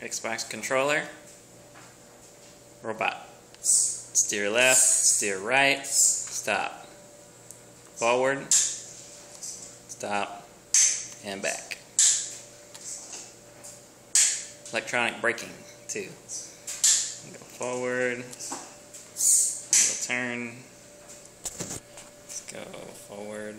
Xbox controller. Robot. Steer left, steer right, stop. Forward, stop, and back. Electronic braking, too. Go forward, go turn, let's go forward.